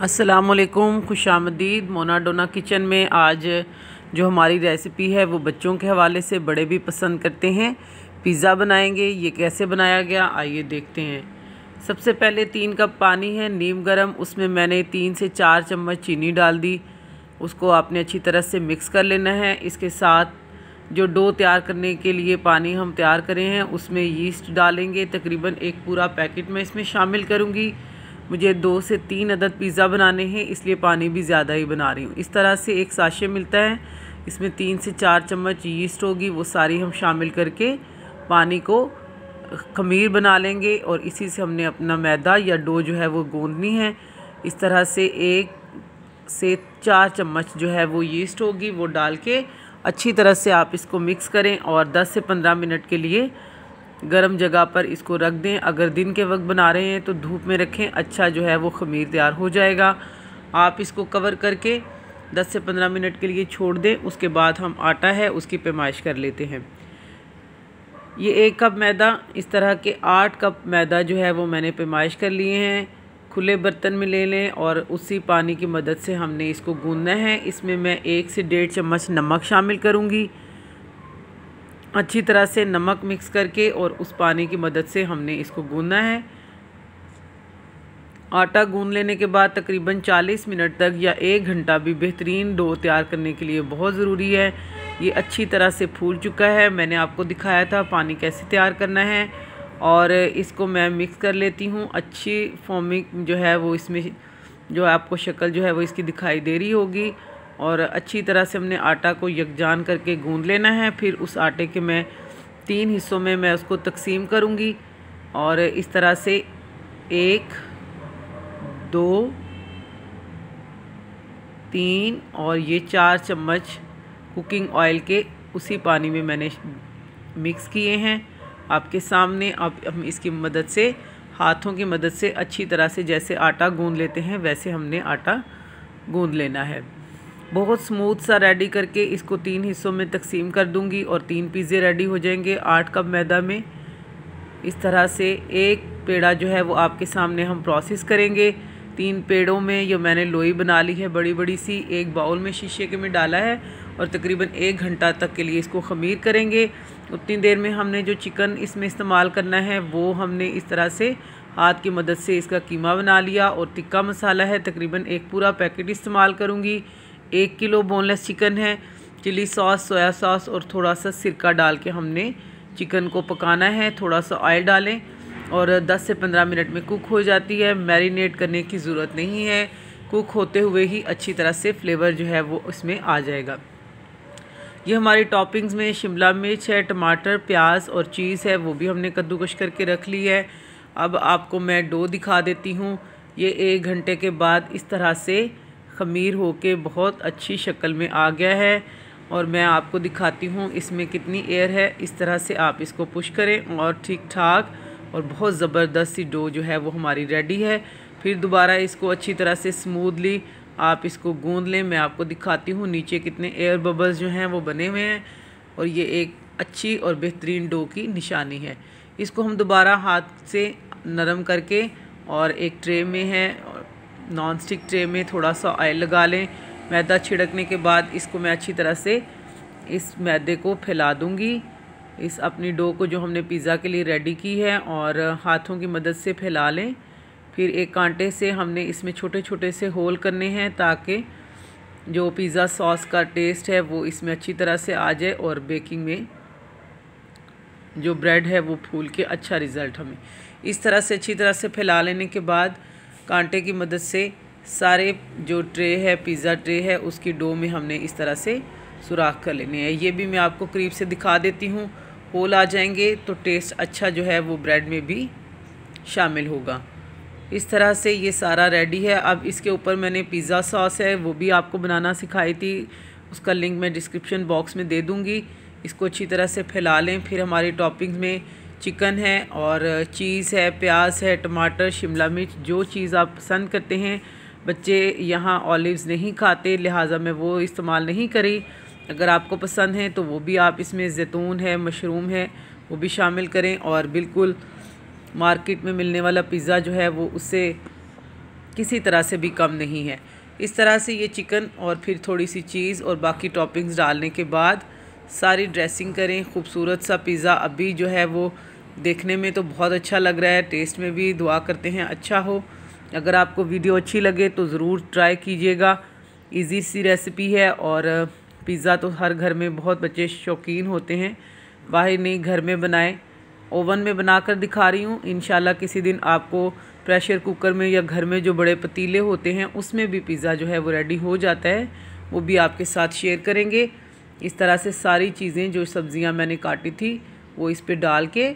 असलकुम खुश आमदीद। मोना डोना किचन में आज जो हमारी रेसिपी है, वो बच्चों के हवाले से बड़े भी पसंद करते हैं। पिज़्ज़ा बनाएँगे, ये कैसे बनाया गया, आइए देखते हैं। सबसे पहले तीन कप पानी है, नीम गरम, उसमें मैंने तीन से चार चम्मच चीनी डाल दी। उसको आपने अच्छी तरह से मिक्स कर लेना है। इसके साथ जो डो तैयार करने के लिए पानी हम तैयार करें हैं, उसमें यीस्ट डालेंगे। तकरीबन एक पूरा पैकेट मैं इसमें शामिल करूँगी। मुझे दो से तीन अदद पिज़्ज़ा बनाने हैं, इसलिए पानी भी ज़्यादा ही बना रही हूँ। इस तरह से एक साशे मिलता है, इसमें तीन से चार चम्मच यीस्ट होगी, वो सारी हम शामिल करके पानी को खमीर बना लेंगे और इसी से हमने अपना मैदा या डो जो है वो गूंदनी है। इस तरह से एक से चार चम्मच जो है वो यीस्ट होगी, वो डाल के अच्छी तरह से आप इसको मिक्स करें और 10 से 15 मिनट के लिए गर्म जगह पर इसको रख दें। अगर दिन के वक्त बना रहे हैं तो धूप में रखें। अच्छा जो है वो ख़मीर तैयार हो जाएगा। आप इसको कवर करके 10 से 15 मिनट के लिए छोड़ दें। उसके बाद हम आटा है, उसकी पैमाइश कर लेते हैं। ये एक कप मैदा, इस तरह के आठ कप मैदा जो है वो मैंने पैमाइश कर लिए हैं। खुले बर्तन में ले लें और उसी पानी की मदद से हमने इसको गूंदना है। इसमें मैं एक से डेढ़ चम्मच नमक शामिल करूँगी। अच्छी तरह से नमक मिक्स करके और उस पानी की मदद से हमने इसको गूंदना है। आटा गूंद लेने के बाद तकरीबन 40 मिनट तक या एक घंटा भी बेहतरीन डो तैयार करने के लिए बहुत ज़रूरी है। ये अच्छी तरह से फूल चुका है। मैंने आपको दिखाया था पानी कैसे तैयार करना है और इसको मैं मिक्स कर लेती हूँ। अच्छी फॉर्मिंग जो है वो इसमें जो आपको शक्ल जो है वो इसकी दिखाई दे रही होगी। और अच्छी तरह से हमने आटा को यकजान करके गूंद लेना है। फिर उस आटे के मैं तीन हिस्सों में मैं उसको तकसीम करूँगी और इस तरह से एक, दो, तीन और ये चार चम्मच कुकिंग ऑयल के उसी पानी में मैंने मिक्स किए हैं। आपके सामने आप हम इसकी मदद से, हाथों की मदद से अच्छी तरह से जैसे आटा गूंद लेते हैं, वैसे हमने आटा गूंद लेना है। बहुत स्मूथ सा रेडी करके इसको तीन हिस्सों में तकसीम कर दूँगी और तीन पिज़्ज़े रेडी हो जाएँगे आठ कप मैदा में। इस तरह से एक पेड़ा जो है वो आपके सामने हम प्रोसेस करेंगे। तीन पेड़ों में ये मैंने लोई बना ली है बड़ी बड़ी सी, एक बाउल में शीशे के में डाला है और तकरीबन एक घंटा तक के लिए इसको ख़मीर करेंगे। उतनी देर में हमने जो चिकन इसमें इस्तेमाल करना है, वो हमने इस तरह से हाथ की मदद से इसका कीमा बना लिया और टिक्का मसाला है, तकरीबन एक पूरा पैकेट इस्तेमाल करूँगी। एक किलो बोनलेस चिकन है चिली सॉस सोया सॉस और थोड़ा सा सिरका डाल के हमने चिकन को पकाना है। थोड़ा सा ऑयल डालें और 10 से 15 मिनट में कुक हो जाती है। मैरिनेट करने की ज़रूरत नहीं है। कुक होते हुए ही अच्छी तरह से फ्लेवर जो है वो उसमें आ जाएगा। ये हमारी टॉपिंग्स में शिमला मिर्च है, टमाटर, प्याज और चीज़ है, वो भी हमने कद्दूकश करके रख ली है। अब आपको मैं डो दिखा देती हूँ। ये एक घंटे के बाद इस तरह से ख़मीर होके बहुत अच्छी शक्ल में आ गया है और मैं आपको दिखाती हूँ इसमें कितनी एयर है। इस तरह से आप इसको पुश करें और ठीक ठाक और बहुत ज़बरदस्त सी डो जो है वो हमारी रेडी है। फिर दोबारा इसको अच्छी तरह से स्मूदली आप इसको गूंद लें। मैं आपको दिखाती हूँ नीचे कितने एयर बबल्स जो हैं वो बने हुए हैं और ये एक अच्छी और बेहतरीन डो की निशानी है। इसको हम दोबारा हाथ से नरम करके और एक ट्रे में है नॉन स्टिक ट्रे में थोड़ा सा ऑयल लगा लें। मैदा छिड़कने के बाद इसको मैं अच्छी तरह से इस मैदे को फैला दूँगी। इस अपनी डो को जो हमने पिज़्ज़ा के लिए रेडी की है और हाथों की मदद से फैला लें। फिर एक कांटे से हमने इसमें छोटे छोटे से होल करने हैं ताकि जो पिज़्ज़ा सॉस का टेस्ट है वो इसमें अच्छी तरह से आ जाए और बेकिंग में जो ब्रेड है वो फूल के अच्छा रिज़ल्ट हमें। इस तरह से अच्छी तरह से फैला लेने के बाद कांटे की मदद से सारे जो ट्रे है, पिज़्ज़ा ट्रे है, उसकी डो में हमने इस तरह से सुराख कर लेने हैं। ये भी मैं आपको करीब से दिखा देती हूँ। होल आ जाएँगे तो टेस्ट अच्छा जो है वो ब्रेड में भी शामिल होगा। इस तरह से ये सारा रेडी है। अब इसके ऊपर मैंने पिज़्ज़ा सॉस है, वो भी आपको बनाना सिखाई थी। उसका लिंक मैं डिस्क्रिप्शन बॉक्स में दे दूँगी। इसको अच्छी तरह से फैला लें, फिर हमारी टॉपिंग्स में चिकन है और चीज़ है, प्याज है, टमाटर, शिमला मिर्च, जो चीज़ आप पसंद करते हैं। बच्चे यहाँ ऑलिव्स नहीं खाते, लिहाजा मैं वो इस्तेमाल नहीं करी। अगर आपको पसंद है तो वो भी आप इसमें जैतून है, मशरूम है, वो भी शामिल करें और बिल्कुल मार्केट में मिलने वाला पिज़्ज़ा जो है वो उससे किसी तरह से भी कम नहीं है। इस तरह से ये चिकन और फिर थोड़ी सी चीज़ और बाकी टॉपिंग्स डालने के बाद सारी ड्रेसिंग करें, खूबसूरत सा पिज़्ज़ा अभी जो है वो देखने में तो बहुत अच्छा लग रहा है टेस्ट में भी दुआ करते हैं अच्छा हो। अगर आपको वीडियो अच्छी लगे तो ज़रूर ट्राई कीजिएगा। इजी सी रेसिपी है और पिज़्ज़ा तो हर घर में बहुत बच्चे शौकीन होते हैं। बाहर नहीं, घर में बनाएँ। ओवन में बनाकर दिखा रही हूँ इन किसी दिन आपको प्रेशर कुकर में या घर में जो बड़े पतीले होते हैं, उसमें भी पिज़्ज़ा जो है वो रेडी हो जाता है। वो भी आपके साथ शेयर करेंगे। इस तरह से सारी चीज़ें जो सब्ज़ियाँ मैंने काटी थी, वो इस पर डाल के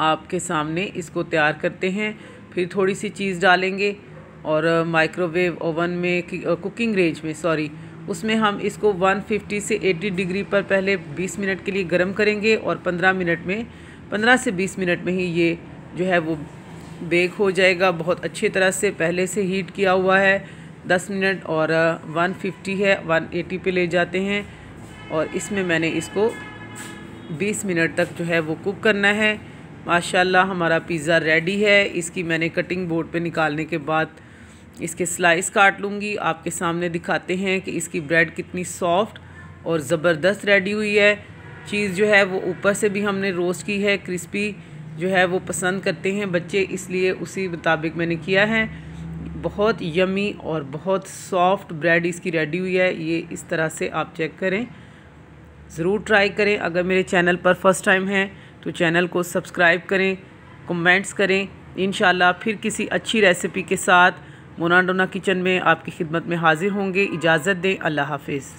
आपके सामने इसको तैयार करते हैं। फिर थोड़ी सी चीज़ डालेंगे और माइक्रोवेव ओवन में कुकिंग रेंज में, सॉरी, उसमें हम इसको 150 से 80 डिग्री पर पहले 20 मिनट के लिए गर्म करेंगे और 15 मिनट में 15 से 20 मिनट में ही ये जो है वो बेक हो जाएगा। बहुत अच्छी तरह से पहले से हीट किया हुआ है। 10 मिनट और 150 है 180 पे ले जाते हैं। और इसमें मैंने इसको 20 मिनट तक जो है वो कुक करना है। माशाल्लाह हमारा पिज़्ज़ा रेडी है। इसकी मैंने कटिंग बोर्ड पे निकालने के बाद इसके स्लाइस काट लूँगी। आपके सामने दिखाते हैं कि इसकी ब्रेड कितनी सॉफ्ट और ज़बरदस्त रेडी हुई है। चीज़ जो है वो ऊपर से भी हमने रोस्ट की है। क्रिस्पी जो है वो पसंद करते हैं बच्चे, इसलिए उसी मुताबिक मैंने किया है। बहुत यमी और बहुत सॉफ्ट ब्रेड इसकी रेडी हुई है। ये इस तरह से आप चेक करें। ज़रूर ट्राई करें। अगर मेरे चैनल पर फ़र्स्ट टाइम है तो चैनल को सब्सक्राइब करें कमेंट्स करें। इन फिर किसी अच्छी रेसिपी के साथ मोनाडोना किचन में आपकी खिदमत में हाज़िर होंगे। इजाज़त दें। अल्लाह हाफिज़।